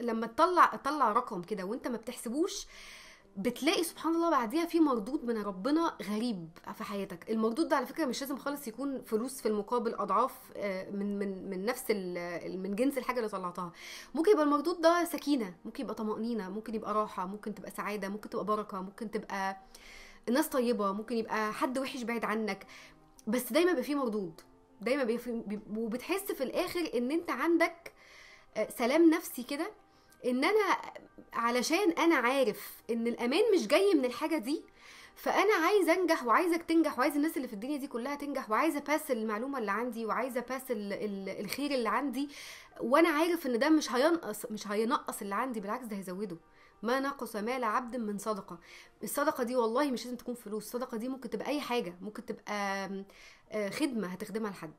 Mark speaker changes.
Speaker 1: لما تطلع تطلع رقم كده وانت ما بتحسبوش بتلاقي سبحان الله بعديها في مردود من ربنا غريب في حياتك. المردود ده على فكرة مش لازم خالص يكون فلوس في المقابل أضعاف آه، من من من نفس من جنس الحاجة اللي طلعتها. ممكن يبقى المردود ده سكينة ممكن يبقى طمأنينة ممكن يبقى راحة ممكن تبقى سعادة ممكن تبقى بركة ممكن تبقى الناس طيبة ممكن يبقى حد وحش بعيد عنك. بس دايما بيبقى فيه مردود. دايما بيبقى وبتحس في الآخر إن أنت عندك آه، سلام نفسي كده إن أنا علشان أنا عارف إن الأمان مش جاي من الحاجة دي فأنا عايز أنجح وعايزك تنجح وعايز الناس اللي في الدنيا دي كلها تنجح وعايز أبث المعلومة اللي عندي وعايز أبث ال- ال- الخير اللي عندي وأنا عارف إن ده مش هينقص مش هينقص اللي عندي بالعكس ده هيزوده. ما نقص مال عبد من صدقة. الصدقة دي والله مش لازم تكون فلوس الصدقة دي ممكن تبقى أي حاجة ممكن تبقى آه، خدمة هتخدمها لحد.